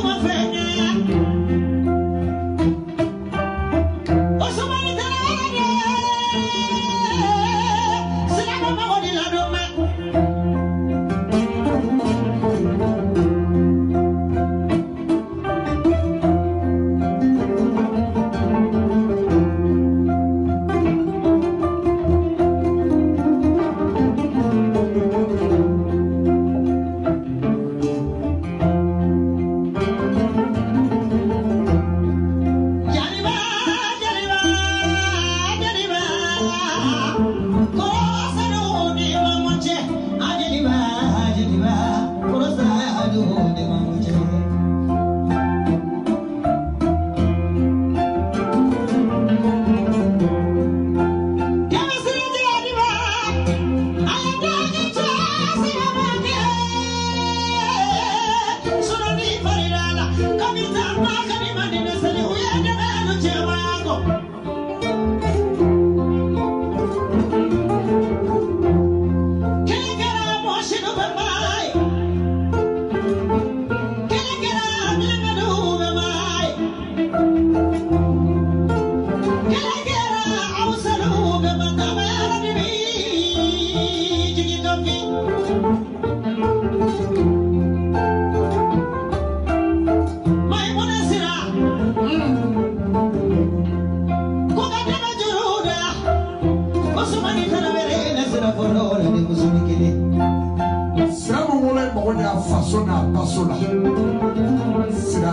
uma vez. sira min wolo ye mago ɲa faso n'a baso la sira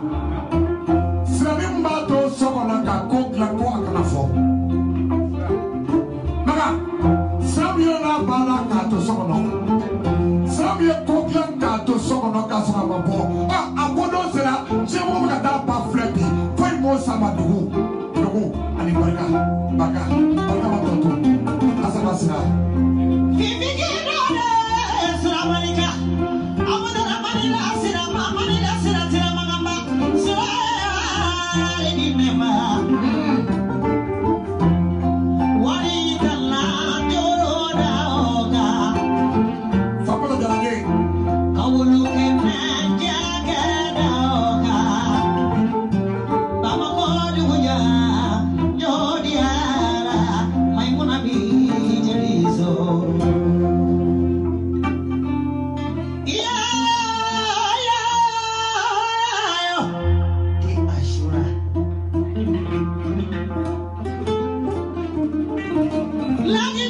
Thank you. man. Love you.